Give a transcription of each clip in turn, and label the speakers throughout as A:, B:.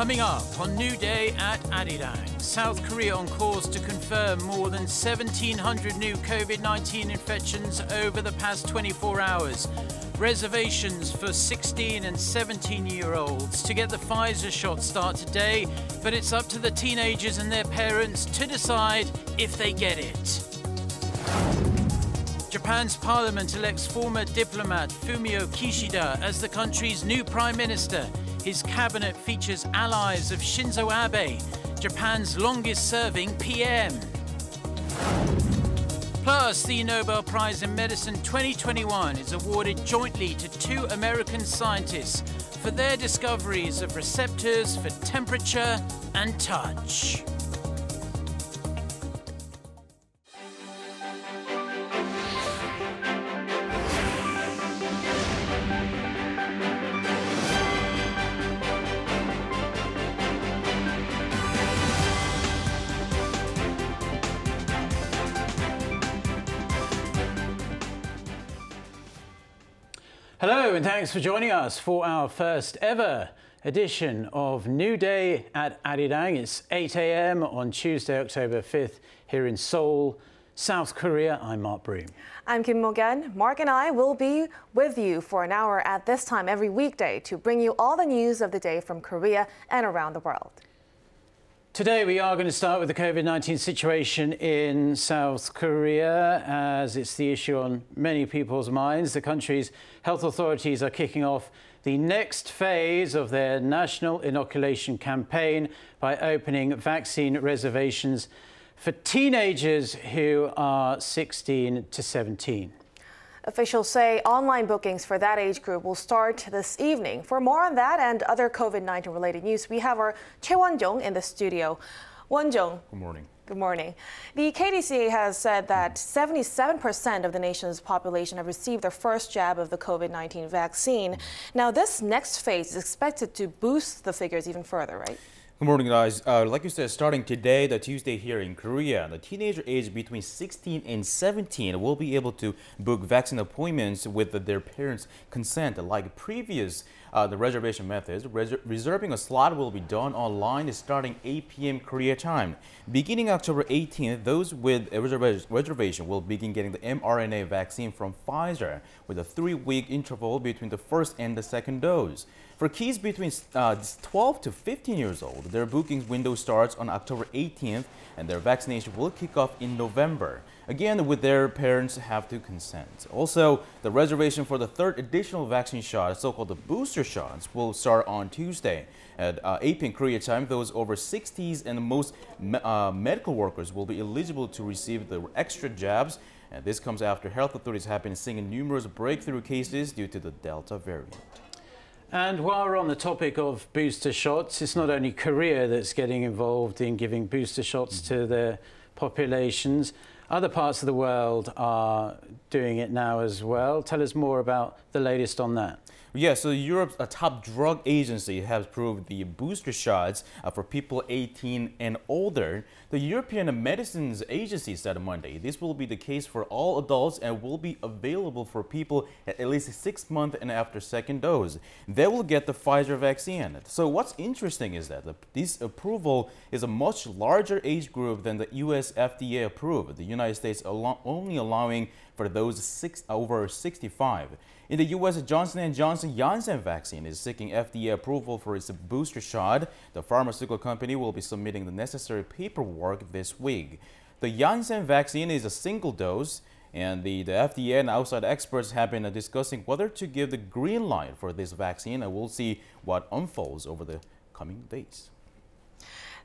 A: Coming up on New Day at Arirang, South Korea on course to confirm more than 1,700 new COVID 19 infections over the past 24 hours. Reservations for 16 and 17 year olds to get the Pfizer shot start today, but it's up to the teenagers and their parents to decide if they get it. Japan's parliament elects former diplomat Fumio Kishida as the country's new prime minister. His cabinet features allies of Shinzo Abe, Japan's longest serving PM. Plus, the Nobel Prize in Medicine 2021 is awarded jointly to two American scientists for their discoveries of receptors for temperature and touch. And thanks for joining us for our first ever edition of New Day at Arirang. It's 8 a.m. on Tuesday, October 5th, here in Seoul, South Korea. I'm Mark Broom.
B: I'm Kim Mogan. Mark and I will be with you for an hour at this time every weekday to bring you all the news of the day from Korea and around the world.
A: Today, we are going to start with the COVID 19 situation in South Korea, as it's the issue on many people's minds. The country's health authorities are kicking off the next phase of their national inoculation campaign by opening vaccine reservations for teenagers who are 16 to 17.
B: Officials say online bookings for that age group will start this evening. For more on that and other COVID-19 related news, we have our Choi Won-jung in the studio. Won-jung.
C: Good morning.
B: Good morning. The KDCA has said that 77% of the nation's population have received their first jab of the COVID 19 vaccine. Now, this next phase is expected to boost the figures even further, right?
C: Good morning, guys. Uh, like you said, starting today, the Tuesday here in Korea, the teenager age between 16 and 17 will be able to book vaccine appointments with their parents' consent, like previous uh, the reservation methods. Res reserving a slot will be done online starting 8 p.m. Korea time. Beginning October 18th, those with a reserva reservation will begin getting the mRNA vaccine from Pfizer with a three-week interval between the first and the second dose. For kids between uh, 12 to 15 years old, their booking window starts on October 18th and their vaccination will kick off in November. Again, with their parents have to consent. Also, the reservation for the third additional vaccine shot, so-called the booster shots, will start on Tuesday. At uh, 8 p.m. Korea time, those over 60s and most me uh, medical workers will be eligible to receive the extra jabs. And this comes after health authorities have been seeing numerous breakthrough cases due to the Delta variant.
A: And while we're on the topic of booster shots, it's not only Korea that's getting involved in giving booster shots to mm-hmm. their populations. Other parts of the world are doing it now as well. Tell us more about the latest on that.
C: Yeah, so Europe's a top drug agency has approved the booster shots uh, for people 18 and older. The European Medicines Agency said Monday this will be the case for all adults and will be available for people at least six months and after second dose. They will get the Pfizer vaccine. So what's interesting is that the, this approval is a much larger age group than the U.S. FDA approved. The United States only allowing for those six, over 65. In the U.S., Johnson & Johnson Janssen vaccine is seeking FDA approval for its booster shot. The pharmaceutical company will be submitting the necessary paperwork this week. The Janssen vaccine is a single dose, and the, the FDA and outside experts have been discussing whether to give the green light for this vaccine, and we'll see what unfolds over the coming days.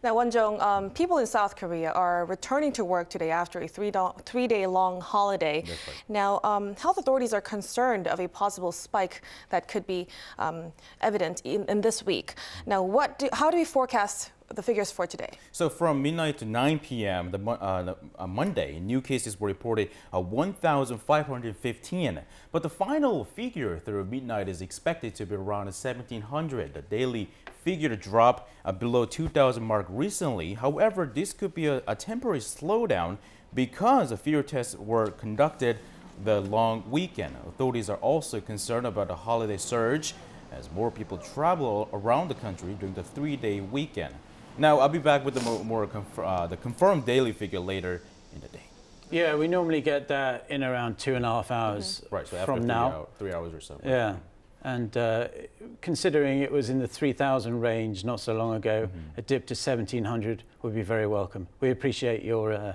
B: Now, Won-jung, um, people in South Korea are returning to work today after a three-day-long holiday.
C: Right.
B: Now, um, health authorities are concerned of a possible spike that could be um, evident in, in, this week. Now, what do, how do we forecast the figures for today?
C: So from midnight to 9 p.m. The, uh, the uh, Monday, new cases were reported uh, 1,515. But the final figure through midnight is expected to be around 1,700. The daily figure dropped uh, below 2,000 mark recently. However, this could be a, a temporary slowdown because the fewer tests were conducted the long weekend. Authorities are also concerned about a holiday surge as more people travel around the country during the three-day weekend. Now, I'll be back with the more, more uh, the confirmed daily figure later in the day.
A: Yeah, we normally get that in around two and a half hours mm -hmm. right, so from
C: three
A: now.
C: Hour, three hours or so.
A: Yeah. And uh, considering it was in the 3,000 range not so long ago, mm -hmm. a dip to 1,700 would be very welcome. We appreciate your uh,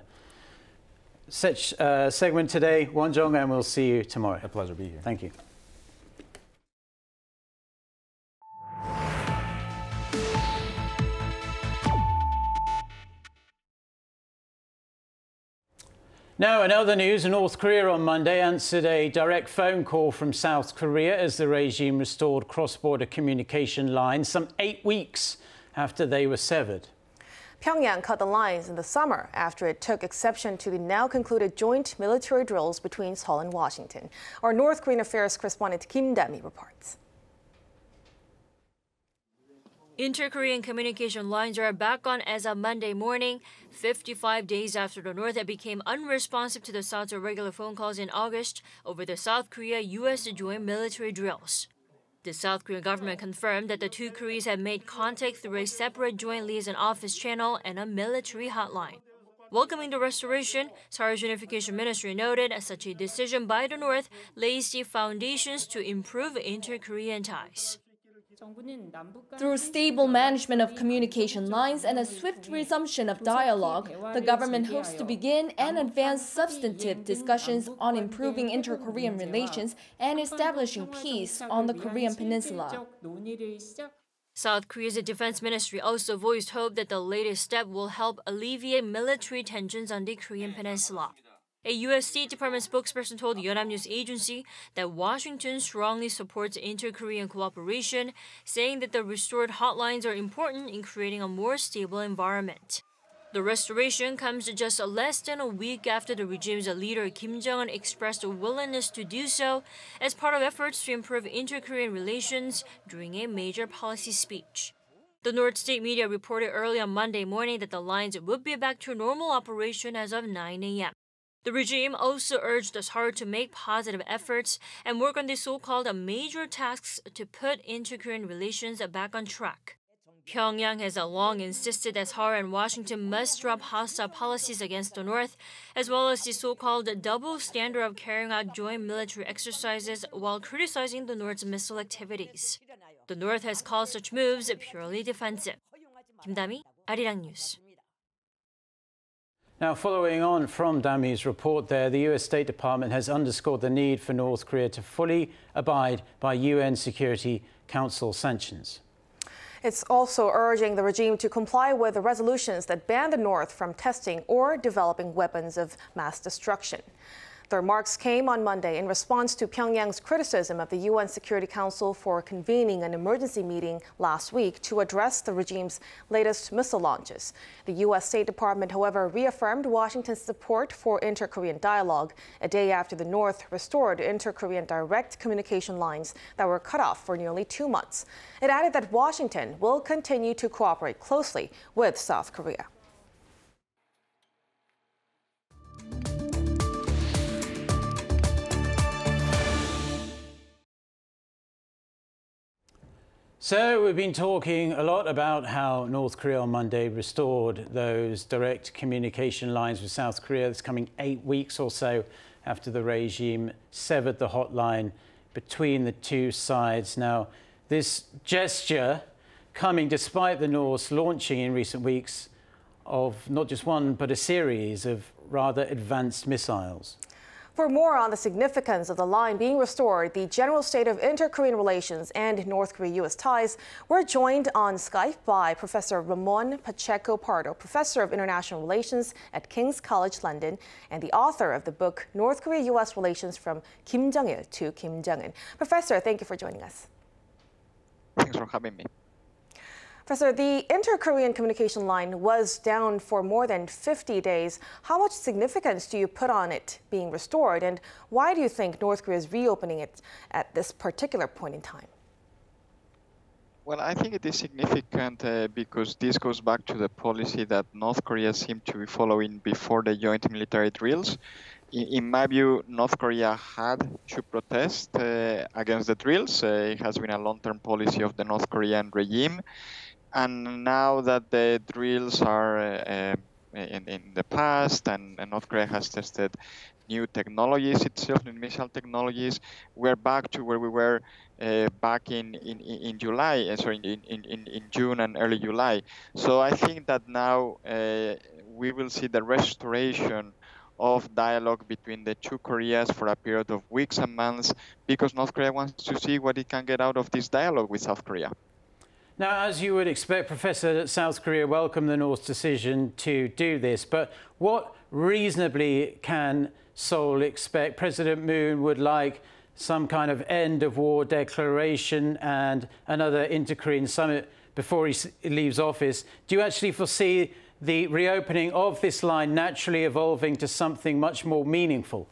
A: such uh, segment today, Won-jung, and we'll see you tomorrow.
C: A pleasure to be here.
A: Thank you. Now, in other news, North Korea on Monday answered a direct phone call from South Korea as the regime restored cross-border communication lines some eight weeks after they were severed.
B: Pyongyang cut the lines in the summer after it took exception to the now concluded joint military drills between Seoul and Washington. Our North Korean affairs correspondent Kim Dami reports.
D: Inter-Korean communication lines are back on as of Monday morning, 55 days after the North became unresponsive to the South's regular phone calls in August over the South Korea-U.S. joint military drills. The South Korean government confirmed that the two Koreas had made contact through a separate joint liaison office channel and a military hotline. Welcoming the restoration, Seoul's Unification Ministry noted as such a decision by the North lays the foundations to improve inter-Korean ties.
E: Through stable management of communication lines and a swift resumption of dialogue, the government hopes to begin and advance substantive discussions on improving inter-Korean relations and establishing peace on the Korean peninsula.
D: South Korea's defense ministry also voiced hope that the latest step will help alleviate military tensions on the Korean peninsula. A U.S. State Department spokesperson told Yonhap News Agency that Washington strongly supports inter-Korean cooperation, saying that the restored hotlines are important in creating a more stable environment. The restoration comes just less than a week after the regime's leader Kim Jong-un expressed a willingness to do so as part of efforts to improve inter-Korean relations during a major policy speech. The North State media reported early on Monday morning that the lines would be back to normal operation as of 9 a.m. The regime also urged Seoul to make positive efforts and work on the so-called major tasks to put inter-Korean relations back on track. Pyongyang has long insisted that Seoul and Washington must drop hostile policies against the North, as well as the so-called double standard of carrying out joint military exercises while criticizing the North's missile activities. The North has called such moves purely defensive. Kim Dami, Arirang News.
A: Now, following on from Dami's report there, the US State Department has underscored the need for North Korea to fully abide by UN Security Council sanctions.
B: It's also urging the regime to comply with the resolutions that ban the North from testing or developing weapons of mass destruction. The remarks came on Monday in response to Pyongyang's criticism of the UN Security Council for convening an emergency meeting last week to address the regime's latest missile launches. The U.S. State Department, however, reaffirmed Washington's support for inter Korean dialogue a day after the North restored inter Korean direct communication lines that were cut off for nearly two months. It added that Washington will continue to cooperate closely with South Korea.
A: So we've been talking a lot about how North Korea on Monday restored those direct communication lines with South Korea. It's coming eight weeks or so after the regime severed the hotline between the two sides. Now, this gesture coming despite the North launching in recent weeks of not just one, but a series of rather advanced missiles.
B: For more on the significance of the line being restored, the general state of inter-Korean relations and North Korea-U.S. ties, we're joined on Skype by Professor Ramon Pacheco Pardo, Professor of International Relations at King's College London and the author of the book North Korea-U.S. Relations from Kim Jong-il to Kim Jong-un. Professor, thank you for joining us.
F: Thanks for having me.
B: Professor, the inter-Korean communication line was down for more than 50 days. How much significance do you put on it being restored, and why do you think North Korea is reopening it at this particular point in time?
F: Well, I think it is significant uh, because this goes back to the policy that North Korea seemed to be following before the joint military drills. in, in, my view, North Korea had to protest uh, against the drills. Uh, it has been a long-term policy of the North Korean regime, and now that the drills are uh, in, in, the past and, and, North Korea has tested new technologies itself, new missile technologies, we're back to where we were uh, back in, in, in July, uh, sorry, in, in, in June and early July. So I think that now uh, we will see the restoration of dialogue between the two Koreas for a period of weeks and months because North Korea wants to see what it can get out of this dialogue with South Korea.
A: Now, as you would expect, Professor, South Korea welcomed the North's decision to do this, but what reasonably can Seoul expect? President Moon would like some kind of end of war declaration and another inter-Korean summit before he leaves office. Do you actually foresee the reopening of this line naturally evolving to something much more meaningful?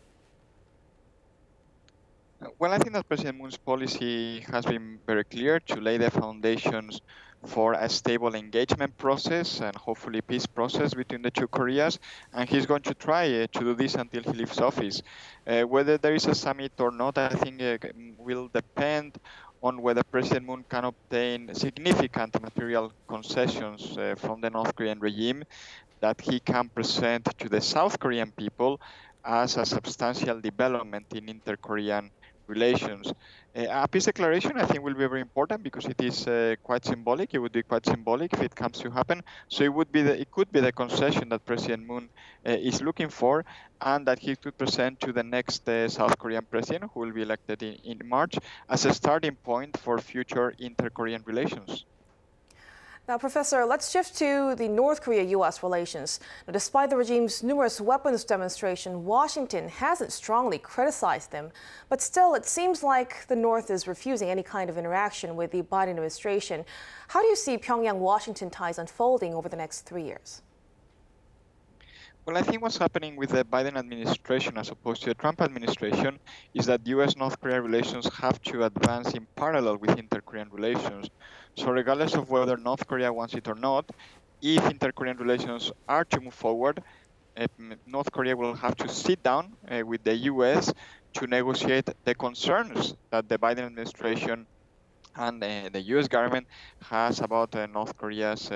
F: Well, I think that President Moon's policy has been very clear to lay the foundations for a stable engagement process and hopefully peace process between the two Koreas. And he's going to try uh, to do this until he leaves office. Uh, whether there is a summit or not, I think uh, will depend on whether President Moon can obtain significant material concessions uh, from the North Korean regime that he can present to the South Korean people as a substantial development in inter-Korean relations. Uh, a peace declaration, I think, will be very important because it is uh, quite symbolic. It would be quite symbolic if it comes to happen. So it would be the, it could be the concession that President Moon uh, is looking for, and that he could present to the next uh, South Korean president, who will be elected in, in March, as a starting point for future inter-Korean relations.
B: Now, Professor, let's shift to the North Korea-U.S. relations. Now, despite the regime's numerous weapons demonstration, Washington hasn't strongly criticized them. But still, it seems like the North is refusing any kind of interaction with the Biden administration. How do you see Pyongyang-Washington ties unfolding over the next three years?
F: Well, I think what's happening with the Biden administration as opposed to the Trump administration is that U.S. North Korea relations have to advance in parallel with inter Korean relations. So, regardless of whether North Korea wants it or not, if inter Korean relations are to move forward, uh, North Korea will have to sit down uh, with the U.S. to negotiate the concerns that the Biden administration and uh, the U.S. government has about uh, North Korea's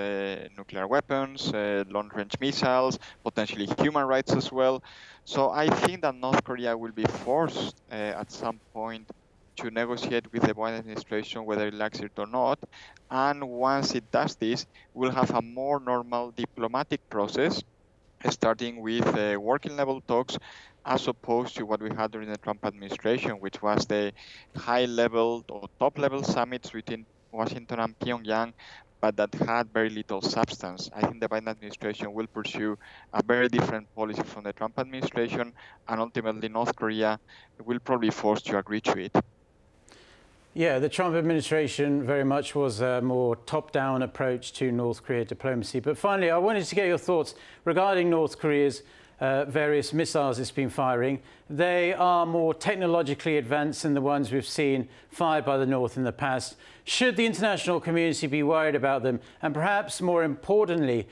F: nuclear weapons, long-range missiles, potentially human rights as well. So I think that North Korea will be forced at some point to negotiate with the Biden administration whether it likes it or not. And once it does this, we'll have a more normal diplomatic process, starting with uh, working level talks as opposed to what we had during the Trump administration, which was the high level or top level summits between Washington and Pyongyang, but that had very little substance. I think the Biden administration will pursue a very different policy from the Trump administration, and ultimately North Korea will probably be forced to agree to it.
A: Yeah, the Trump administration very much was a more top-down approach to North Korea diplomacy. But finally, I wanted to get your thoughts regarding North Korea's uh, various missiles it's been firing. They are more technologically advanced than the ones we've seen fired by the North in the past. Should the international community be worried about them? And perhaps more importantly,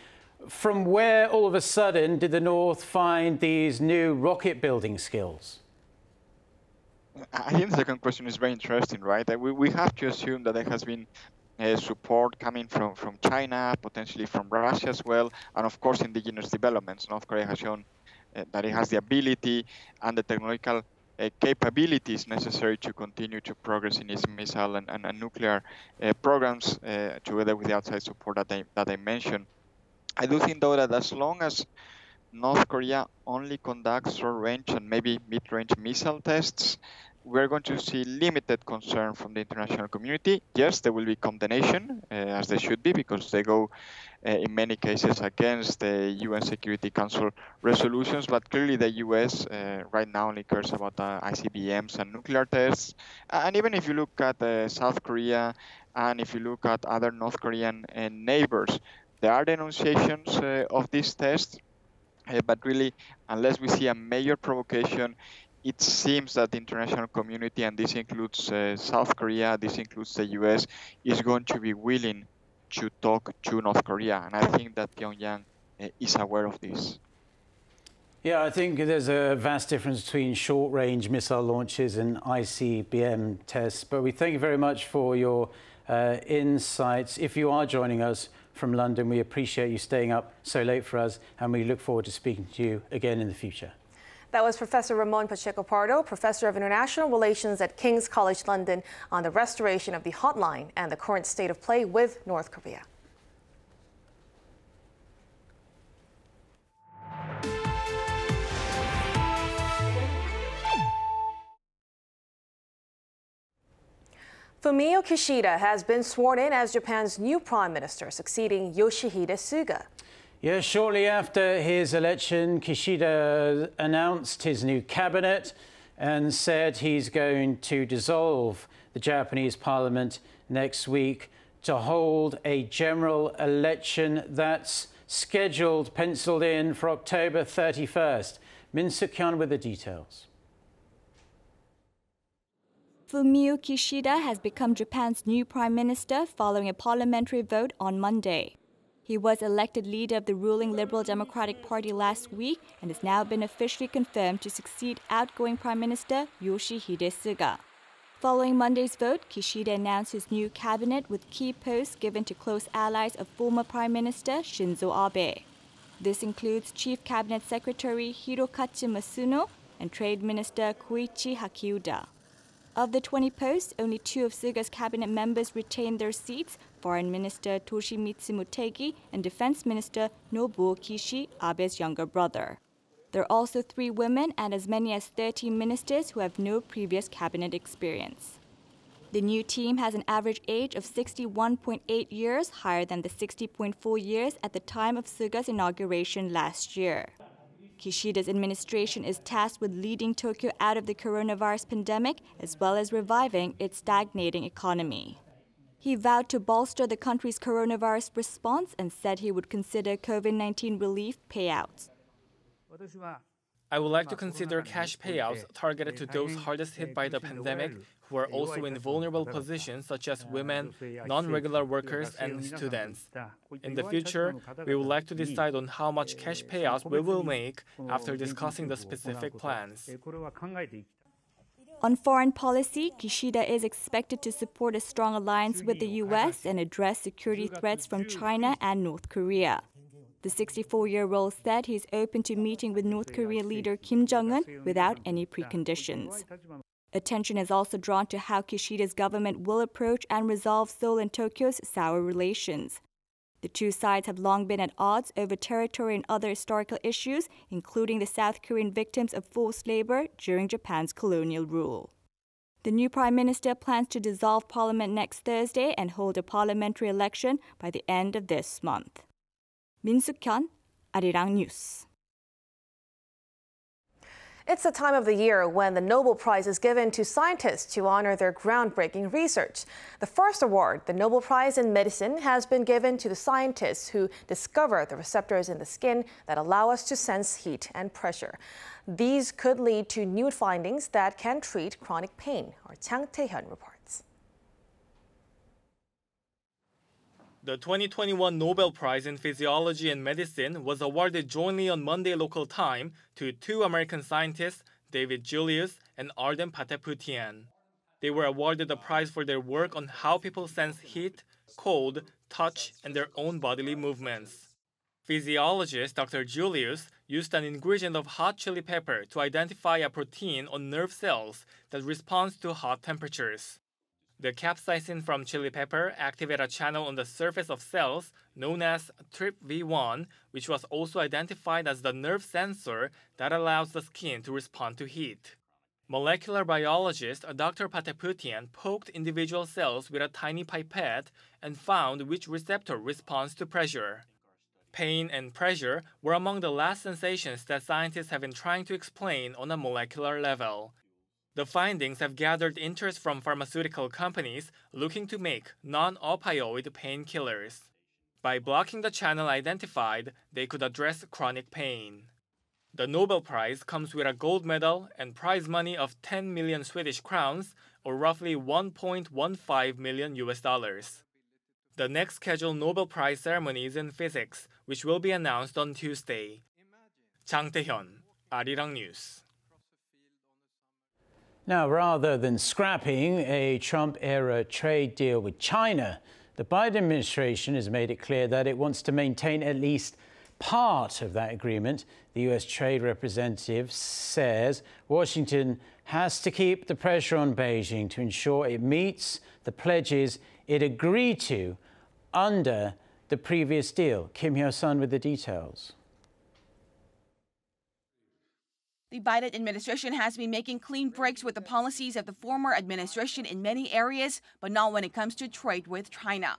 A: from where all of a sudden did the North find these new rocket building skills?
F: I think the second question is very interesting, right? We, we have to assume that there has been uh, support coming from, from China, potentially from Russia as well, and of course indigenous developments. North Korea has shown uh, that it has the ability and the technological uh, capabilities necessary to continue to progress in its missile and, and, and nuclear uh, programs, uh, together with the outside support that I, that I mentioned. I do think, though, that as long as North Korea only conducts short-range and maybe mid-range missile tests, we're going to see limited concern from the international community. Yes, there will be condemnation, uh, as there should be, because they go uh, in many cases against the UN Security Council resolutions. But clearly, the US uh, right now only cares about uh, ICBMs and nuclear tests. And even if you look at uh, South Korea and if you look at other North Korean uh, neighbors, there are denunciations of these tests. But really, unless we see a major provocation, it seems that the international community, and this includes uh, South Korea, this includes the US, is going to be willing to talk to North Korea. And I think that Pyongyang uh, is aware of this.
A: Yeah, I think there's a vast difference between short range missile launches and ICBM tests. But we thank you very much for your uh, insights. If you are joining us from London, we appreciate you staying up so late for us, and we look forward to speaking to you again in the future.
B: That was Professor Ramon Pacheco Pardo, Professor of International Relations at King's College London, on the restoration of the hotline and the current state of play with North Korea. Fumio Kishida has been sworn in as Japan's new prime minister, succeeding Yoshihide Suga.
A: Yes, shortly after his election, Kishida announced his new cabinet and said he's going to dissolve the Japanese parliament next week to hold a general election that's scheduled, penciled in for October 31st. Min Suk Hyun with the details.
G: Fumio Kishida has become Japan's new prime minister following a parliamentary vote on Monday. He was elected leader of the ruling Liberal Democratic Party last week and has now been officially confirmed to succeed outgoing Prime Minister Yoshihide Suga. Following Monday's vote, Kishida announced his new cabinet with key posts given to close allies of former Prime Minister Shinzo Abe. This includes Chief Cabinet Secretary Hirokazu Matsuno and Trade Minister Koichi Hagiuda. Of the 20 posts, only two of Suga's cabinet members retained their seats Foreign Minister Toshimitsu Motegi and Defense Minister Nobuo Kishi, Abe's younger brother. There are also three women and as many as 13 ministers who have no previous cabinet experience. The new team has an average age of 61.8 years, higher than the 60.4 years at the time of Suga's inauguration last year. Kishida's administration is tasked with leading Tokyo out of the coronavirus pandemic as well as reviving its stagnating economy. He vowed to bolster the country's coronavirus response and said he would consider COVID 19 relief payouts.
H: I would like to consider cash payouts targeted to those hardest hit by the pandemic who are also in vulnerable positions such as women, non-regular workers, and students. In the future, we would like to decide on how much cash payouts we will make after discussing the specific plans.
G: On foreign policy, Kishida is expected to support a strong alliance with the US and address security threats from China and North Korea. The 64 year old said he is open to meeting with North Korean leader Kim Jong un without any preconditions. Attention is also drawn to how Kishida's government will approach and resolve Seoul and Tokyo's sour relations. The two sides have long been at odds over territory and other historical issues, including the South Korean victims of forced labor during Japan's colonial rule. The new prime minister plans to dissolve parliament next Thursday and hold a parliamentary election by the end of this month. Min Suk Hyun, Arirang News.
B: It's the time of the year when the Nobel Prize is given to scientists to honor their groundbreaking research. The first award, the Nobel Prize in Medicine, has been given to the scientists who discover the receptors in the skin that allow us to sense heat and pressure. These could lead to new findings that can treat chronic pain. Our Chang Tae-hyun reports.
H: The 2021 Nobel Prize in Physiology and Medicine was awarded jointly on Monday local time to two American scientists, David Julius and Ardem Patapoutian. They were awarded the prize for their work on how people sense heat, cold, touch, and their own bodily movements. Physiologist Dr. Julius used an ingredient of hot chili pepper to identify a protein on nerve cells that responds to hot temperatures. The capsaicin from chili pepper activate a channel on the surface of cells known as TRPV1, which was also identified as the nerve sensor that allows the skin to respond to heat. Molecular biologist Dr. Patapoutian poked individual cells with a tiny pipette and found which receptor responds to pressure. Pain and pressure were among the last sensations that scientists have been trying to explain on a molecular level. The findings have gathered interest from pharmaceutical companies looking to make non opioid painkillers. By blocking the channel identified, they could address chronic pain. The Nobel Prize comes with a gold medal and prize money of 10 million Swedish crowns, or roughly 1.15 million US dollars. The next scheduled Nobel Prize ceremony is in physics, which will be announced on Tuesday. Chang Tae-hyun, Arirang News.
A: Now, rather than scrapping a Trump era trade deal with China, the Biden administration has made it clear that it wants to maintain at least part of that agreement. The U.S. Trade Representative says Washington has to keep the pressure on Beijing to ensure it meets the pledges it agreed to under the previous deal. Kim Hyo Sun with the details.
I: The Biden administration has been making clean breaks with the policies of the former administration in many areas, but not when it comes to trade with China.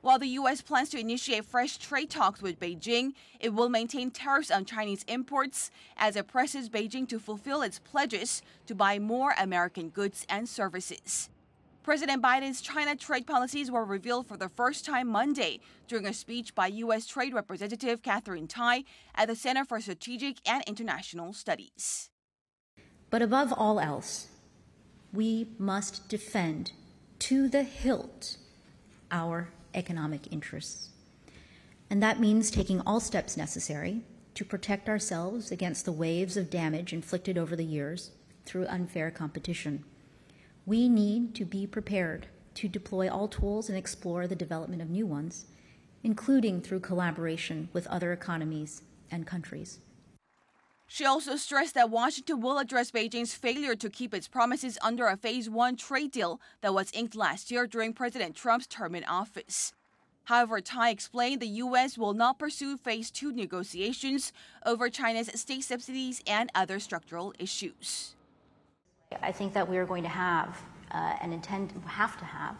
I: While the U.S. plans to initiate fresh trade talks with Beijing, it will maintain tariffs on Chinese imports as it presses Beijing to fulfill its pledges to buy more American goods and services. President Biden's China trade policies were revealed for the first time Monday during a speech by U.S. Trade Representative Katherine Tai at the Center for Strategic and International Studies.
J: But above all else, we must defend to the hilt our economic interests. And that means taking all steps necessary to protect ourselves against the waves of damage inflicted over the years through unfair competition. We need to be prepared to deploy all tools and explore the development of new ones, including through collaboration with other economies and countries.
I: She also stressed that Washington will address Beijing's failure to keep its promises under a Phase 1 trade deal that was inked last year during President Trump's term in office. However, Tai explained the U.S. will not pursue Phase 2 negotiations over China's state subsidies and other structural issues.
J: I think that we are going to have uh, and intend have to have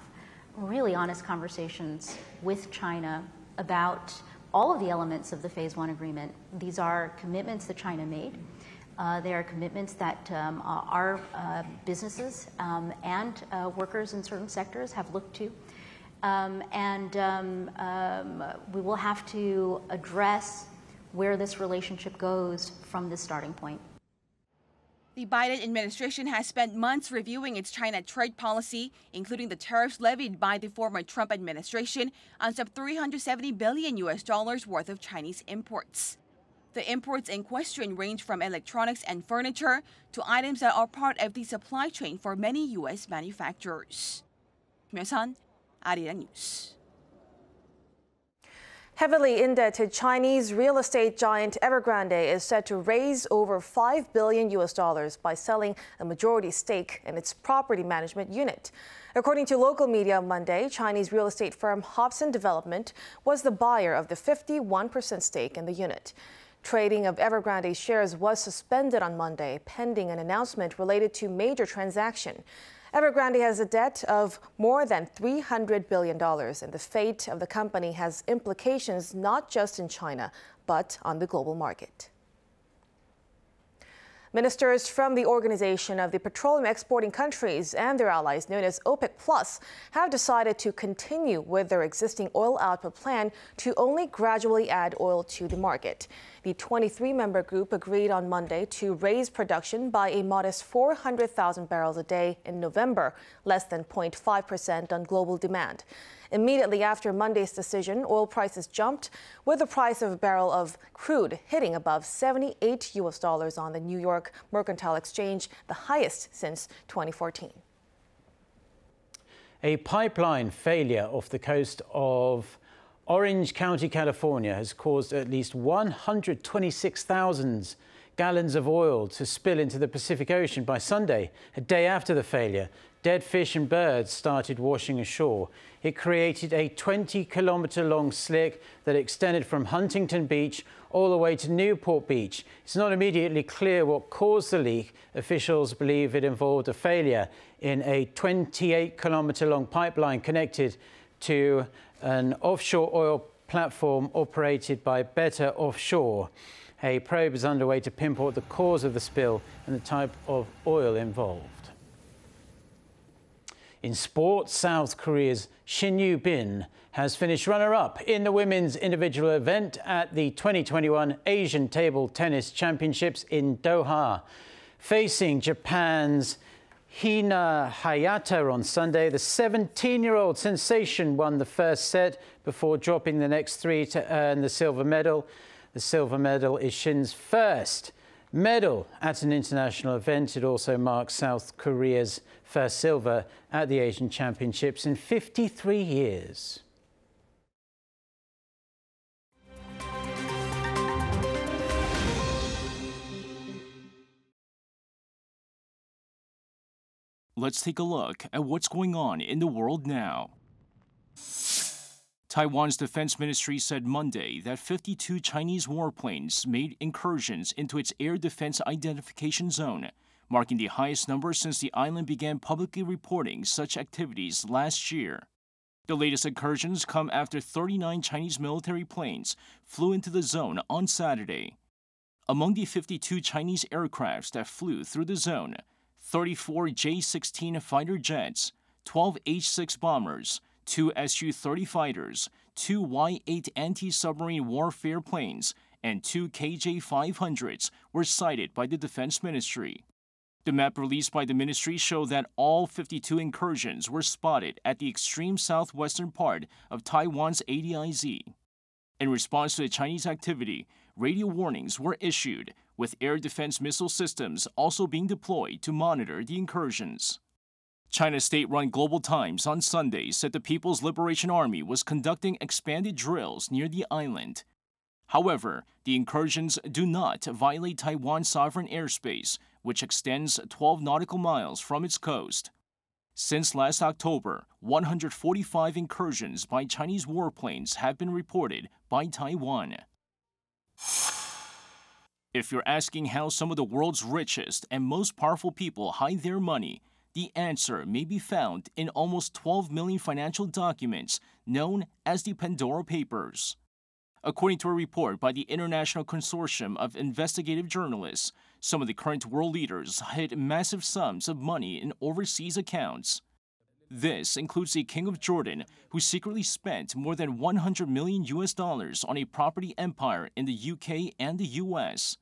J: really honest conversations with China about all of the elements of the Phase One agreement. These are commitments that China made. Uh, they are commitments that um, our uh, businesses um, and uh, workers in certain sectors have looked to. Um, and um, um, we will have to address where this relationship goes from this starting point.
I: The Biden administration has spent months reviewing its China trade policy, including the tariffs levied by the former Trump administration on some 370 billion US dollars worth of Chinese imports. The imports in question range from electronics and furniture to items that are part of the supply chain for many US manufacturers. Myesan, Arirang News.
B: Heavily indebted Chinese real estate giant Evergrande is set to raise over 5 billion US dollars by selling a majority stake in its property management unit. According to local media Monday, Chinese real estate firm Hopson Development was the buyer of the 51% stake in the unit. Trading of Evergrande's shares was suspended on Monday pending an announcement related to major transaction. Evergrande has a debt of more than $300 billion, and the fate of the company has implications not just in China, but on the global market. Ministers from the Organization of the Petroleum Exporting Countries and their allies, known as OPEC Plus, have decided to continue with their existing oil output plan to only gradually add oil to the market. The 23 member group agreed on Monday to raise production by a modest 400,000 barrels a day in November, less than 0.5% on global demand. Immediately after Monday's decision, oil prices jumped, with the price of a barrel of crude hitting above 78 US dollars on the New York Mercantile Exchange, the highest since 2014.
A: A pipeline failure off the coast of Orange County, California has caused at least 126,000 gallons of oil to spill into the Pacific Ocean by Sunday, a day after the failure. Dead fish and birds started washing ashore. It created a 20 kilometre long slick that extended from Huntington Beach all the way to Newport Beach. It's not immediately clear what caused the leak. Officials believe it involved a failure in a 28 kilometre long pipeline connected to an offshore oil platform operated by Beta Offshore. A probe is underway to pinpoint the cause of the spill and the type of oil involved. In sport, South Korea's Shin Yu-bin has finished runner-up in the women's individual event at the 2021 Asian Table Tennis Championships in Doha. Facing Japan's Hina Hayata on Sunday, the 17-year-old sensation won the first set before dropping the next three to earn the silver medal. The silver medal is Shin's first medal at an international event. It also marks South Korea's first silver at the Asian Championships in 53 years.
K: Let's take a look at what's going on in the world now. Taiwan's defense ministry said Monday that 52 Chinese warplanes made incursions into its air defense identification zone, marking the highest number since the island began publicly reporting such activities last year. The latest incursions come after 39 Chinese military planes flew into the zone on Saturday. Among the 52 Chinese aircrafts that flew through the zone, 34 J 16 fighter jets, 12 H 6 bombers, two Su 30 fighters, two Y 8 anti submarine warfare planes, and two KJ 500s were sighted by the Defense Ministry. The map released by the ministry showed that all 52 incursions were spotted at the extreme southwestern part of Taiwan's ADIZ. In response to the Chinese activity, radio warnings were issued, with air defense missile systems also being deployed to monitor the incursions. China's state-run Global Times on Sunday said the People's Liberation Army was conducting expanded drills near the island. However, the incursions do not violate Taiwan's sovereign airspace, which extends 12 nautical miles from its coast. Since last October, 145 incursions by Chinese warplanes have been reported by Taiwan. If you're asking how some of the world's richest and most powerful people hide their money, the answer may be found in almost 12 million financial documents known as the Pandora Papers. According to a report by the International Consortium of Investigative Journalists, some of the current world leaders hid massive sums of money in overseas accounts. This includes the King of Jordan, who secretly spent more than 100 million US dollars on a property empire in the UK and the US.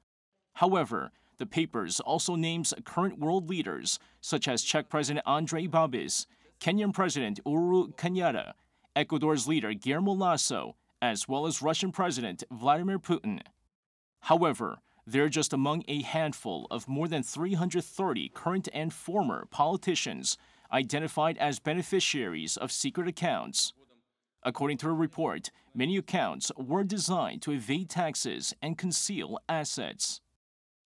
K: However, the papers also names current world leaders such as Czech President Andrej Babis, Kenyan President Uhuru Kenyatta, Ecuador's leader Guillermo Lasso, as well as Russian President Vladimir Putin. However, they're just among a handful of more than 330 current and former politicians identified as beneficiaries of secret accounts. According to a report, many accounts were designed to evade taxes and conceal assets.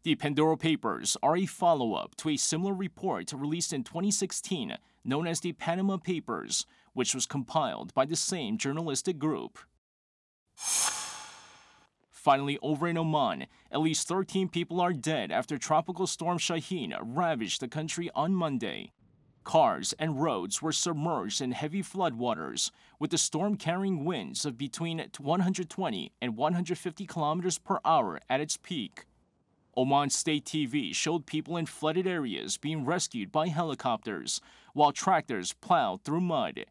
K: The Pandora Papers are a follow up to a similar report released in 2016 known as the Panama Papers, which was compiled by the same journalistic group. Finally, over in Oman, at least 13 people are dead after Tropical Storm Shaheen ravaged the country on Monday. Cars and roads were submerged in heavy floodwaters, with the storm carrying winds of between 120 and 150 kilometers per hour at its peak. Oman State TV showed people in flooded areas being rescued by helicopters, while tractors plowed through mud.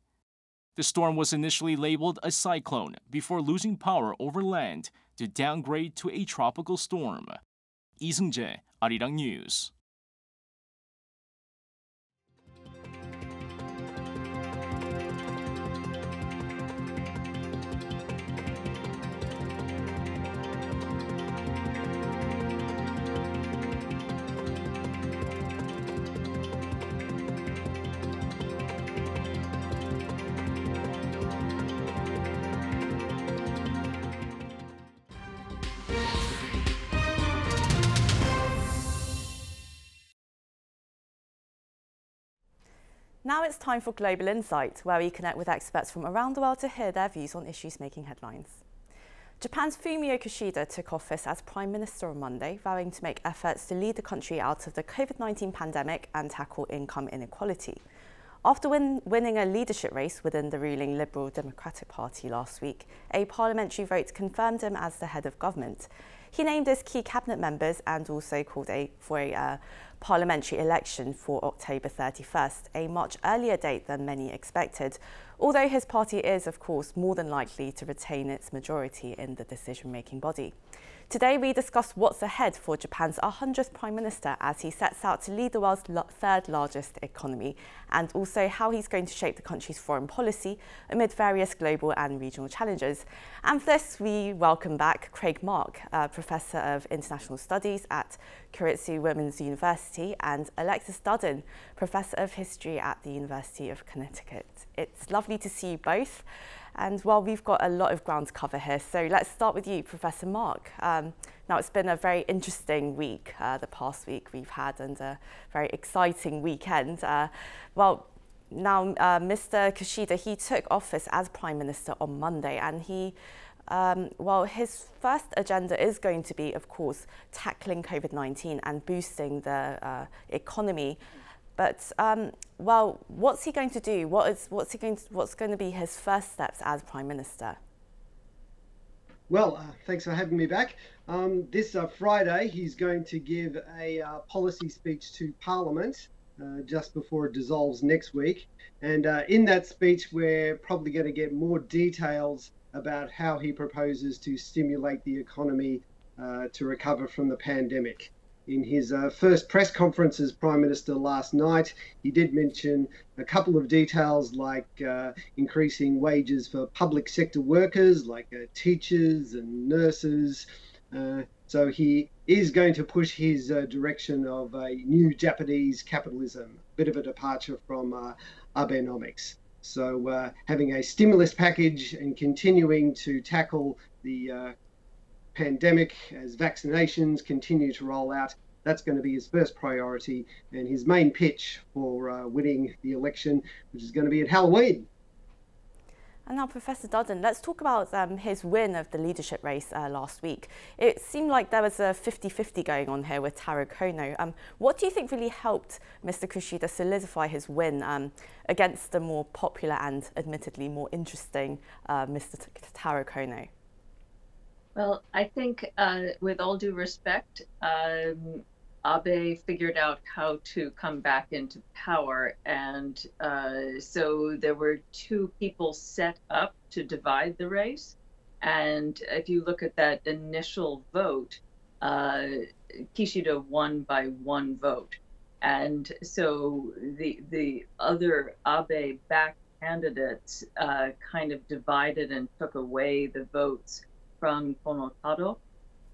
K: The storm was initially labeled a cyclone before losing power over land to downgrade to a tropical storm. Lee Seung-jae, Arirang News.
L: Now it's time for Global Insight, where we connect with experts from around the world to hear their views on issues making headlines. Japan's Fumio Kishida took office as Prime Minister on Monday, vowing to make efforts to lead the country out of the COVID 19 pandemic and tackle income inequality. After win winning a leadership race within the ruling Liberal Democratic Party last week, a parliamentary vote confirmed him as the head of government. He named his key cabinet members and also called a, for a uh, parliamentary election for October 31st, a much earlier date than many expected, although his party is, of course, more than likely to retain its majority in the decision-making body. Today we discuss what's ahead for Japan's 100th Prime Minister as he sets out to lead the world's third largest economy and also how he's going to shape the country's foreign policy amid various global and regional challenges. And for this we welcome back Craig Mark, Professor of International Studies at Kyoritsu Women's University and Alexis Dudden, Professor of History at the University of Connecticut. It's lovely to see you both. And well, we've got a lot of ground to cover here, so let's start with you, Professor Mark. Um, now, it's been a very interesting week, uh, the past week we've had, and a very exciting weekend. Uh, well, now, uh, Mr. Kishida, he took office as Prime Minister on Monday, and he um, well, his first agenda is going to be, of course, tackling COVID 19 and boosting the uh, economy. But um, well, what's he going to do? What is what's he going to, what's going to be his first steps as prime minister?
M: Well, uh, thanks for having me back. Um, this uh, Friday, he's going to give a uh, policy speech to Parliament uh, just before it dissolves next week. And uh, in that speech, we're probably going to get more details about how he proposes to stimulate the economy uh, to recover from the pandemic in his uh, first press conference as Prime Minister last night, he did mention a couple of details like uh, increasing wages for public sector workers, like uh, teachers and nurses. Uh, so he is going to push his uh, direction of a new Japanese capitalism, a bit of a departure from uh, Abenomics. So having a stimulus package and continuing to tackle the pandemic, as vaccinations continue to roll out, that's going to be his first priority and his main pitch for uh, winning the election, which is going to be at Halloween.
L: And now, Professor Dudden, let's talk about um, his win of the leadership race uh, last week. It seemed like there was a 50-50 going on here with Taro Kono. Um, what do you think really helped Mr. Kishida solidify his win um, against the more popular and admittedly more interesting uh, Mr. Taro Kono?
N: Well, I think, uh, with all due respect, um, Abe figured out how to come back into power. And uh, so there were two people set up to divide the race. And if you look at that initial vote, uh, Kishida won by one vote. And so the the other Abe backed candidates uh, kind of divided and took away the votes from Kono Taro.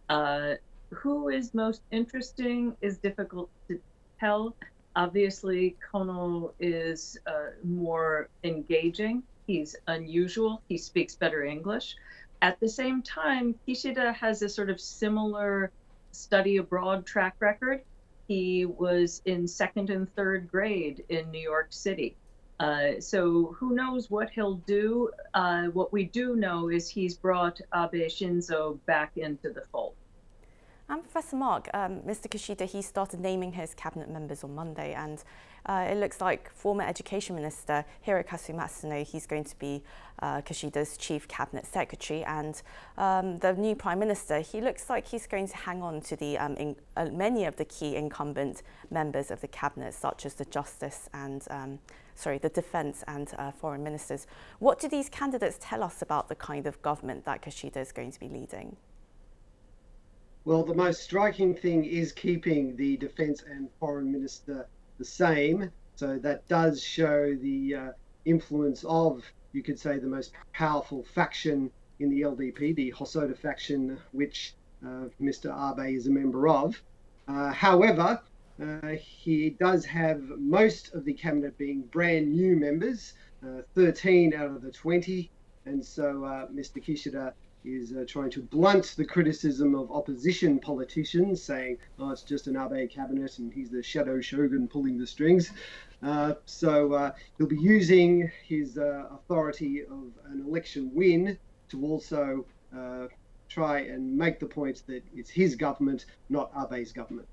N: Uh, who is most interesting is difficult to tell. Obviously, Kono is uh, more engaging. He's unusual. He speaks better English. At the same time, Kishida has a sort of similar study abroad track record. He was in second and third grade in New York City. Uh, so who knows what he'll do? Uh, what we do know is he's brought Abe Shinzo back into the fold.
L: And Professor Mark, um, Mr. Kishida, he started naming his cabinet members on Monday, and uh, it looks like former Education Minister Hirokazu Matsuno, he's going to be uh, Kishida's chief cabinet secretary, and um, the new prime minister, he looks like he's going to hang on to the um, in, uh, many of the key incumbent members of the cabinet, such as the justice and um, sorry, the defence and uh, foreign ministers. What do these candidates tell us about the kind of government that Kishida is going to be leading?
M: Well, the most striking thing is keeping the defence and foreign minister the same. So that does show the uh, influence of, you could say, the most powerful faction in the LDP, the Hosoda faction, which uh, Mr. Abe is a member of. Uh, however, uh, he does have most of the cabinet being brand new members, uh, 13 out of the 20. And so uh, Mr. Kishida is uh, trying to blunt the criticism of opposition politicians, saying, oh, it's just an Abe cabinet and he's the shadow shogun pulling the strings. Uh, so uh, he'll be using his uh, authority of an election win to also uh, try and make the point that it's his government, not Abe's government.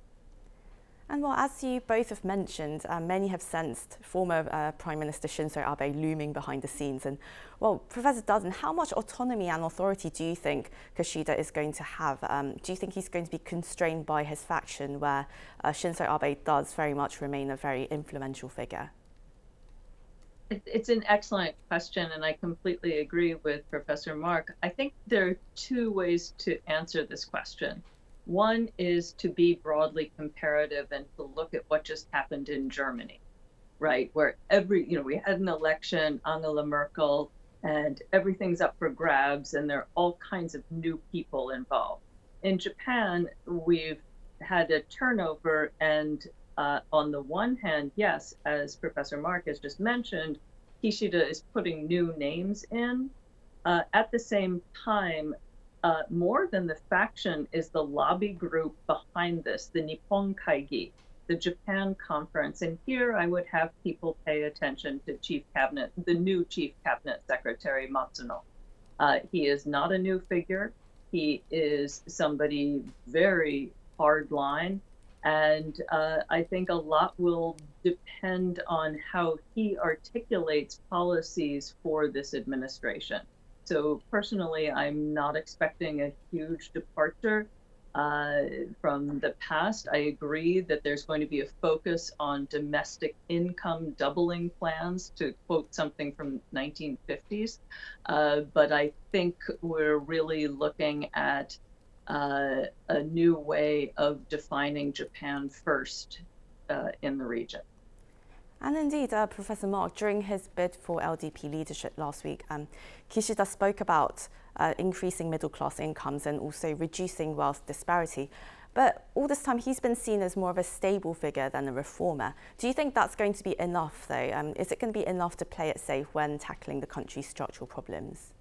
L: And well, as you both have mentioned, uh, many have sensed former uh, Prime Minister Shinzo Abe looming behind the scenes. And well, Professor Dudden, how much autonomy and authority do you think Kishida is going to have? Um, do you think he's going to be constrained by his faction, where uh, Shinzo Abe does very much remain a very influential figure?
N: it's an excellent question, and I completely agree with Professor Mark. I think there are two ways to answer this question. One is to be broadly comparative and to look at what just happened in Germany, right? Where every, you know, we had an election, Angela Merkel, and everything's up for grabs, and there are all kinds of new people involved. In Japan, we've had a turnover, and uh, on the one hand, yes, as Professor Mark has just mentioned, Kishida is putting new names in. Uh, at the same time, uh, more than the faction is the lobby group behind this, the Nippon Kaigi, the Japan conference. And here I would have people pay attention to Chief Cabinet, the new Chief Cabinet Secretary Matsuno. Uh, he is not a new figure. He is somebody very hard line. And uh, I think a lot will depend on how he articulates policies for this administration. So, personally, I'm not expecting a huge departure uh, from the past. I agree that there's going to be a focus on domestic income doubling plans, to quote something from 1950s. Uh, but I think we're really looking at uh, a new way of defining Japan first uh, in the region.
L: And indeed, uh, Professor Mark, during his bid for LDP leadership last week, um, Kishida spoke about uh, increasing middle class incomes and also reducing wealth disparity. But all this time, he's been seen as more of a stable figure than a reformer. Do you think that's going to be enough, though? Um, is it going to be enough to play it safe when tackling the country's structural problems?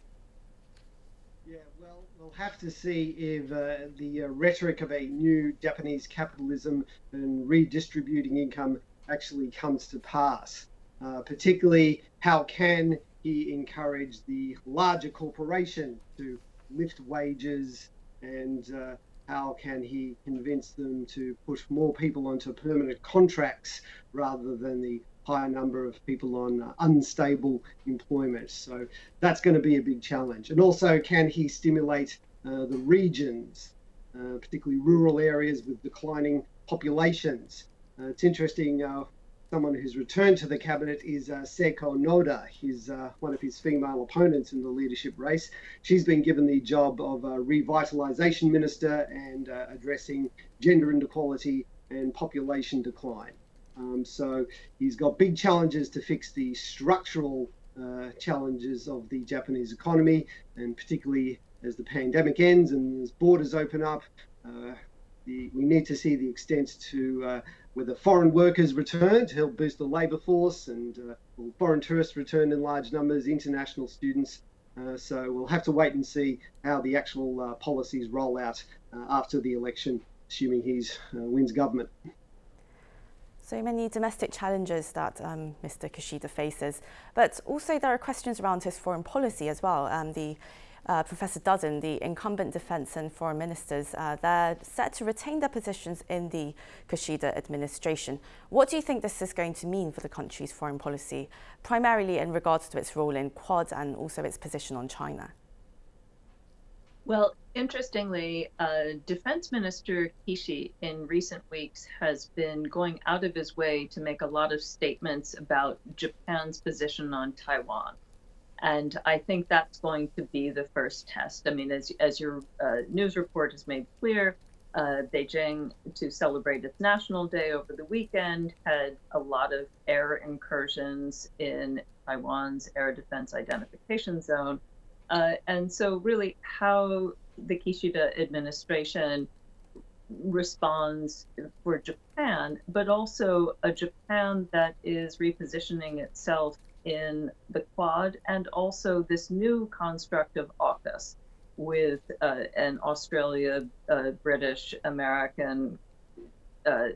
M: Yeah, well, we'll have to see if uh, the uh, rhetoric of a new Japanese capitalism and redistributing income actually comes to pass. Uh, particularly, how can he encourage the larger corporation to lift wages and uh, how can he convince them to push more people onto permanent contracts rather than the higher number of people on uh, unstable employment. So that's going to be a big challenge. And also, can he stimulate uh, the regions, uh, particularly rural areas with declining populations? Uh, it's interesting. Uh, someone who's returned to the cabinet is uh, Seiko Noda. He's one of his female opponents in the leadership race. She's been given the job of revitalization minister and addressing gender inequality and population decline. Um, so he's got big challenges to fix the structural uh, challenges of the Japanese economy, and particularly as the pandemic ends and as borders open up, uh, the, we need to see the extent to uh, whether foreign workers return to help boost the labour force and uh, foreign tourists return in large numbers, international students. Uh, so we'll have to wait and see how the actual uh, policies roll out after the election, assuming he wins government.
L: So many domestic challenges that um, Mr. Kishida faces, but also there are questions around his foreign policy as well. Um, the uh, Professor Dudden, the incumbent defence and foreign ministers, uh, they're set to retain their positions in the Kishida administration. What do you think this is going to mean for the country's foreign policy, primarily in regards to its role in Quad and also its position on China?
N: Well, interestingly, uh, Defense Minister Kishi in recent weeks has been going out of his way to make a lot of statements about Japan's position on Taiwan. And I think that's going to be the first test. I mean, as, as your uh, news report has made clear, uh, Beijing, to celebrate its National Day over the weekend, had a lot of air incursions in Taiwan's air defense identification zone uh, and so, really, how the Kishida administration responds for Japan, but also a Japan that is repositioning itself in the Quad and also this new construct of AUKUS with uh, an Australia, uh, British, American uh,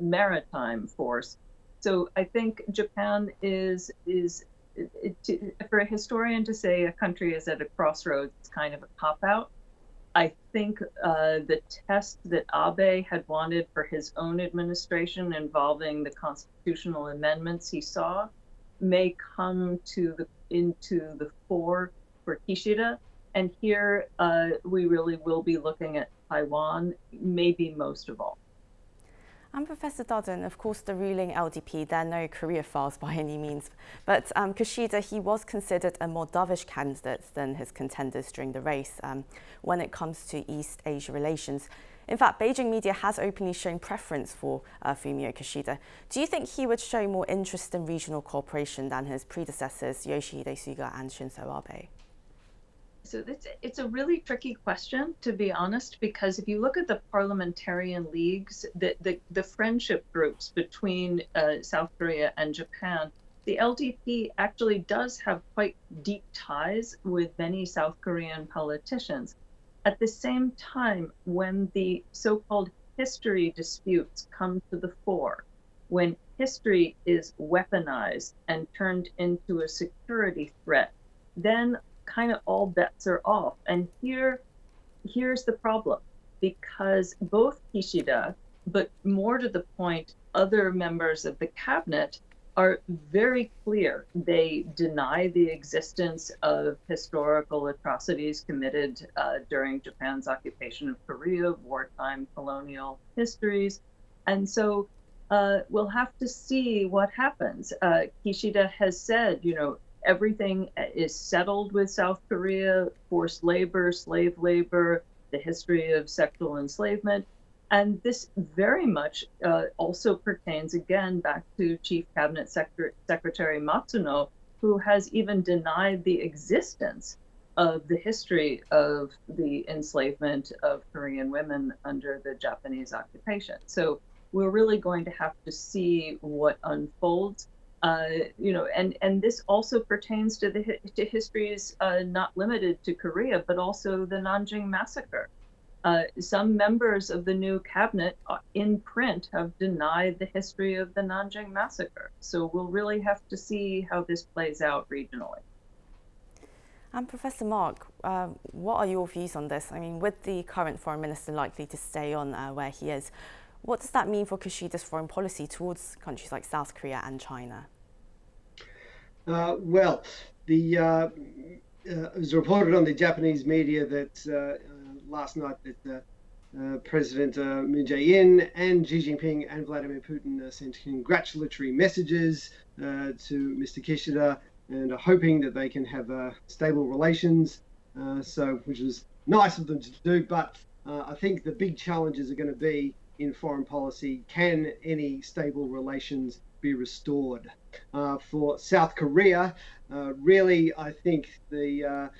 N: maritime force. So I think Japan is is to, for a historian to say a country is at a crossroads is kind of a cop out. I think uh, the test that Abe had wanted for his own administration involving the constitutional amendments he saw may come to the into the fore for Kishida. And here uh, we really will be looking at Taiwan, maybe most of all.
L: And Professor Dudden, of course, the ruling LDP, they're no career files by any means. But um, Kishida, he was considered a more dovish candidate than his contenders during the race um, when it comes to East Asia relations. In fact, Beijing media has openly shown preference for uh, Fumio Kishida. Do you think he would show more interest in regional cooperation than his predecessors, Yoshihide Suga and Shinzo Abe?
N: So it's, it's a really tricky question, to be honest, because if you look at the parliamentarian leagues, the, the, the friendship groups between uh, South Korea and Japan, the LDP actually does have quite deep ties with many South Korean politicians. At the same time, when the so called history disputes come to the fore, when history is weaponized and turned into a security threat, then kind of all bets are off. And here, here's the problem because both Kishida, but more to the point, other members of the cabinet are very clear. They deny the existence of historical atrocities committed uh, during Japan's occupation of Korea, wartime colonial histories. And so uh, we'll have to see what happens. Uh, Kishida has said, you know, everything is settled with South Korea forced labor, slave labor, the history of sexual enslavement. And this very much uh, also pertains again back to Chief Cabinet Secretary Matsuno, who has even denied the existence of the history of the enslavement of Korean women under the Japanese occupation. So we're really going to have to see what unfolds. Uh, you know, and and this also pertains to the to histories uh, not limited to Korea, but also the Nanjing massacre. Uh, some members of the new cabinet uh, in print have denied the history of the Nanjing massacre. So we'll really have to see how this plays out regionally.
L: And Professor Mark, uh, what are your views on this? I mean, with the current foreign minister likely to stay on uh, where he is, what does that mean for Kishida's foreign policy towards countries like South Korea and China?
M: Uh, well, the uh, it was reported on the Japanese media that last night that uh, President uh, Moon Jae-in and Xi Jinping and Vladimir Putin uh, sent congratulatory messages uh, to Mr. Kishida and are hoping that they can have uh, stable relations. Uh, so, which was nice of them to do. But I think the big challenges are going to be in foreign policy: can any stable relations be restored? for South Korea, really, I think the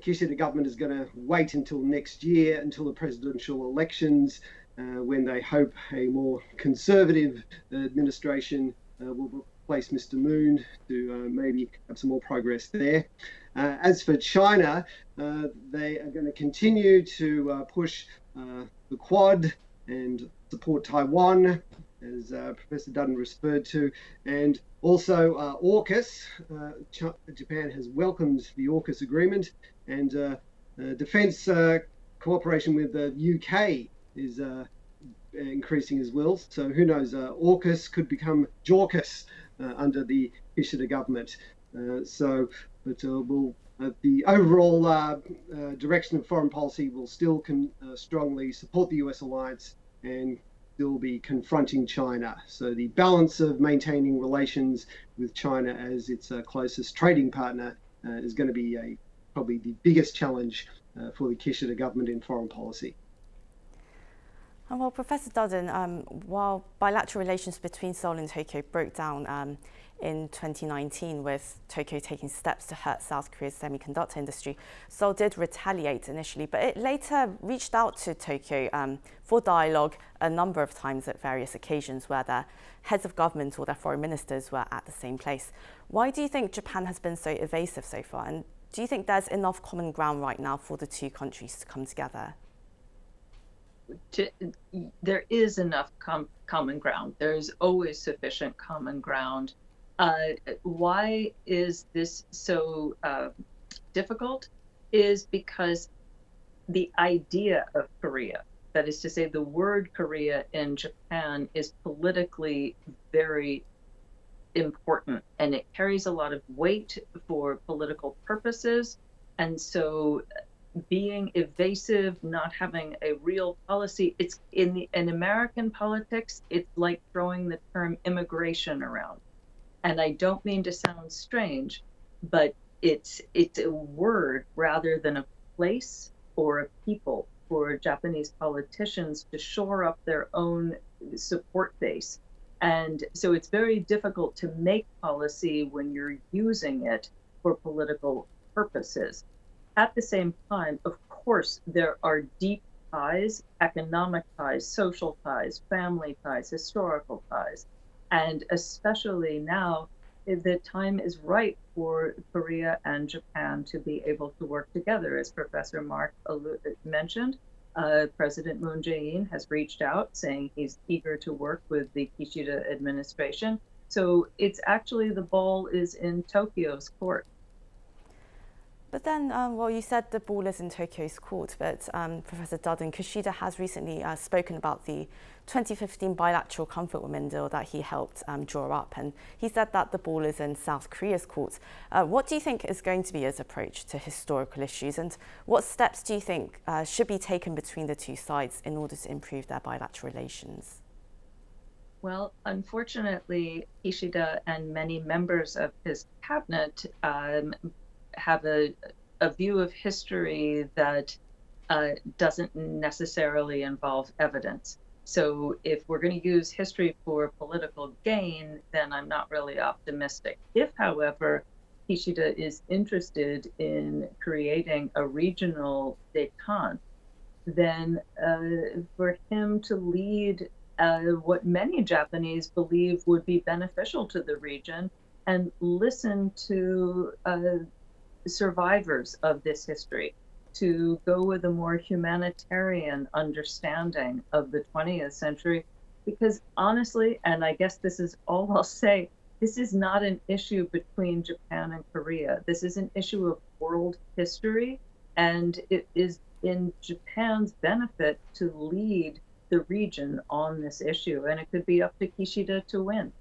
M: Kishida government is going to wait until next year, until the presidential elections, uh, when they hope a more conservative administration uh, will replace Mr. Moon to uh, maybe have some more progress there. Uh, as for China, uh, they are going to continue to uh, push the Quad and support Taiwan, as Professor Dudden referred to, and also, uh, AUKUS, uh, Japan has welcomed the AUKUS agreement, and uh, uh defence uh, cooperation with the UK is uh, increasing as well. So who knows, AUKUS could become JAUKUS under the Kishida government. so, but we'll, the overall direction of foreign policy will still strongly support the US alliance and still be confronting China. So the balance of maintaining relations with China as its uh, closest trading partner uh, is going to be a, probably the biggest challenge uh, for the Kishida government in foreign policy.
L: Well, Professor Dudden, um, while bilateral relations between Seoul and Tokyo broke down um, in 2019 with Tokyo taking steps to hurt South Korea's semiconductor industry. Seoul did retaliate initially, but it later reached out to Tokyo um, for dialogue a number of times at various occasions where their heads of government or their foreign ministers were at the same place. Why do you think Japan has been so evasive so far? And do you think there's enough common ground right now for the two countries to come together?
N: To, there is enough com common ground. There's always sufficient common ground uh, why is this so uh, difficult? Is because the idea of Korea, that is to say, the word Korea in Japan, is politically very important and it carries a lot of weight for political purposes. And so being evasive, not having a real policy. It's in the in American politics, it's like throwing the term immigration around. And I don't mean to sound strange, but it's it's a word rather than a place or a people for Japanese politicians to shore up their own support base. And so it's very difficult to make policy when you're using it for political purposes. At the same time, of course, there are deep ties, economic ties, social ties, family ties, historical ties. And especially now, the time is right for Korea and Japan to be able to work together. As Professor Mark mentioned, uh, President Moon Jae-in has reached out saying he's eager to work with the Kishida administration. So it's actually the ball is in Tokyo's court.
L: But then, um, well, you said the ball is in Tokyo's court, but um, Professor Dudden, Kishida has recently uh, spoken about the 2015 bilateral comfort women deal that he helped um, draw up, and he said that the ball is in South Korea's court. Uh, what do you think is going to be his approach to historical issues, and what steps do you think uh, should be taken between the two sides in order to improve their bilateral relations?
N: Well, unfortunately, Kishida and many members of his cabinet um, have a, a view of history that uh, doesn't necessarily involve evidence. So if we're going to use history for political gain, then I'm not really optimistic. If, however, Kishida is interested in creating a regional detente, then uh, for him to lead uh, what many Japanese believe would be beneficial to the region and listen to uh, survivors of this history to go with a more humanitarian understanding of the 20th century. Because honestly and i guess this is all i'll say this is not an issue between japan and korea. This is an issue of world history and it is in japan's benefit to lead the region on this issue. And it could be up to kishida to win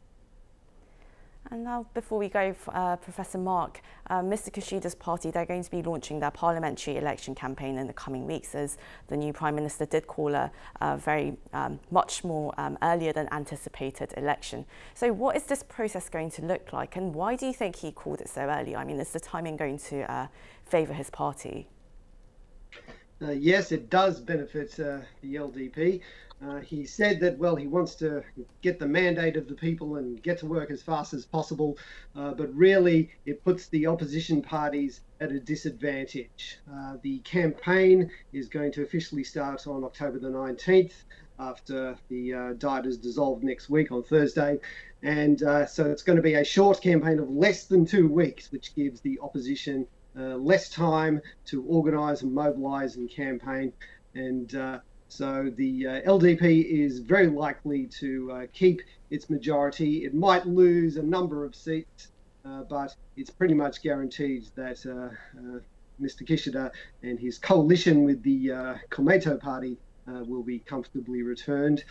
L: and now, before we go, uh, Professor Mark, uh, Mr. Kishida's party, they're going to be launching their parliamentary election campaign in the coming weeks, as the new Prime Minister did call a, a very um, much more um, earlier than anticipated election. So what is this process going to look like, and why do you think he called it so early? I mean, is the timing going to uh, favour his party?
M: Uh, yes, it does benefit uh, the LDP. Uh, he said that, well, he wants to get the mandate of the people and get to work as fast as possible, uh, but really it puts the opposition parties at a disadvantage. Uh, the campaign is going to officially start on October the 19th after the uh, Diet is dissolved next week on Thursday. And uh, so it's going to be a short campaign of less than two weeks, which gives the opposition uh, less time to organise and mobilise and campaign. And so the uh, LDP is very likely to uh, keep its majority. It might lose a number of seats, uh, but it's pretty much guaranteed that uh, uh, Mr. Kishida and his coalition with the uh, Komeito party will be comfortably returned.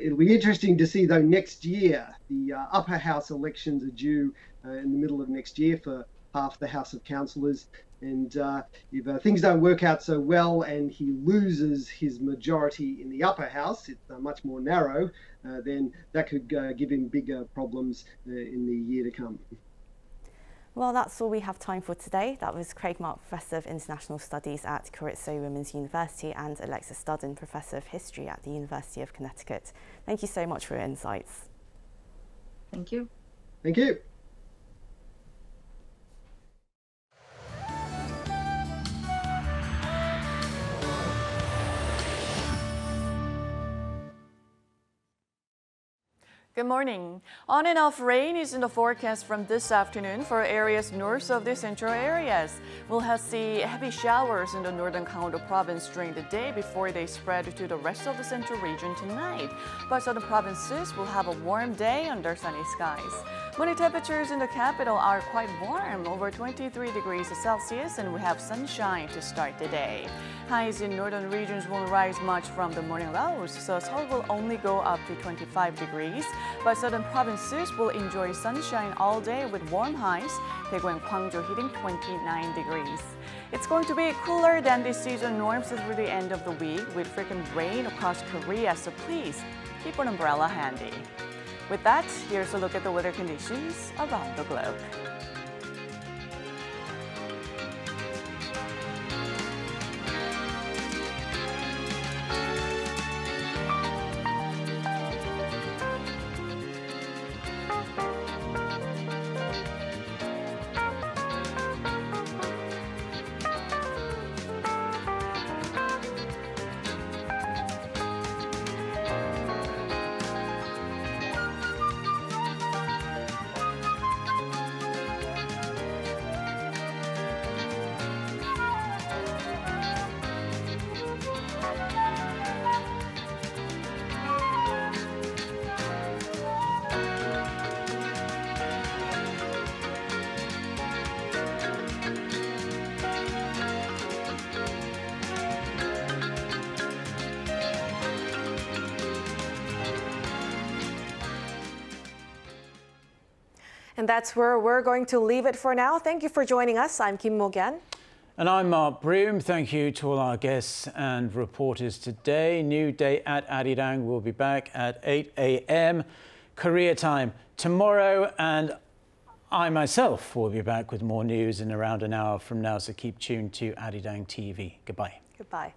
M: it'll be interesting to see, though, next year. The upper house elections are due in the middle of next year for half the House of Councillors. And uh, if uh, things don't work out so well and he loses his majority in the upper house, it's uh, much more narrow, uh, then that could uh, give him bigger problems uh, in the year to come.
L: Well, that's all we have time for today. That was Craig Mark, Professor of International Studies at Kyoritsu Women's University and Alexis Dudden, Professor of History at the University of Connecticut. Thank you so much for your insights.
N: Thank you.
M: Thank you.
O: Good morning. On and off rain is in the forecast from this afternoon for areas north of the central areas. We'll have see heavy showers in the northern Gangwon province during the day before they spread to the rest of the central region tonight. But southern provinces will have a warm day under sunny skies. Morning temperatures in the capital are quite warm, over 23 degrees Celsius, and we have sunshine to start the day. Highs in northern regions won't rise much from the morning lows, so Seoul will only go up to 25 degrees. But southern provinces will enjoy sunshine all day with warm highs, Daegu and Gwangju hitting 29 degrees. It's going to be cooler than this season norms through the end of the week with frequent rain across Korea, so please keep an umbrella handy. With that, here's a look at the weather conditions around the globe.
B: And that's where we're going to leave it for now. Thank you for joining us. I'm Kim Mo-kyan.
A: And I'm Mark Broom. Thank you to all our guests and reporters today. New day at Arirang We'll be back at 8 a.m. Korea time tomorrow. And I myself will be back with more news in around an hour from now. So keep tuned to Arirang TV. Goodbye.
B: Goodbye.